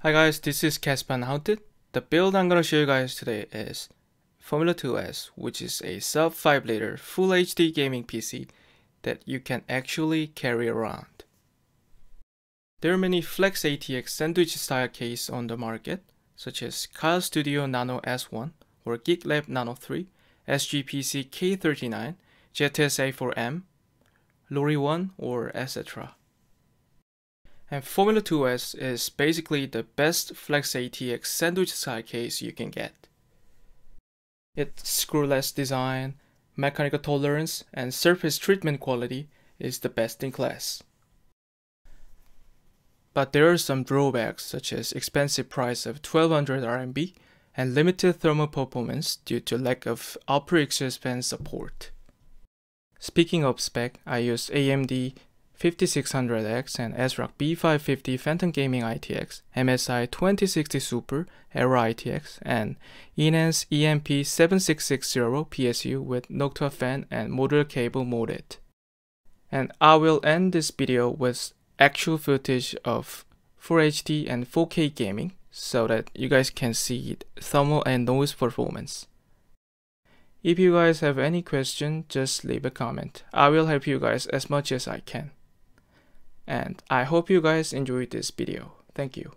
Hi guys, this is Casper Unhaunted. The build I'm gonna show you guys today is Formula 2S, which is a sub 5 liter full HD gaming PC that you can actually carry around. There are many Flex ATX sandwich style case on the market, such as Kyle Studio Nano S1 or GeekLab Nano 3, SGPC K39, ZS A4M, Lori 1 or etc. And Formula 2S is basically the best Flex ATX sandwich side case you can get. Its screwless design, mechanical tolerance, and surface treatment quality is the best in class. But there are some drawbacks such as expensive price of 1200 RMB and limited thermal performance due to lack of Opera XSpan support. Speaking of spec, I use AMD 5600X and ASRock B550 Phantom Gaming ITX, MSI 2060 Super Aero ITX, and Enhance ENP7660 PSU with Noctua fan and motor cable modded. And I will end this video with actual footage of 4HD and 4K gaming so that you guys can see thermal and noise performance. If you guys have any question, just leave a comment. I will help you guys as much as I can and I hope you guys enjoyed this video. Thank you.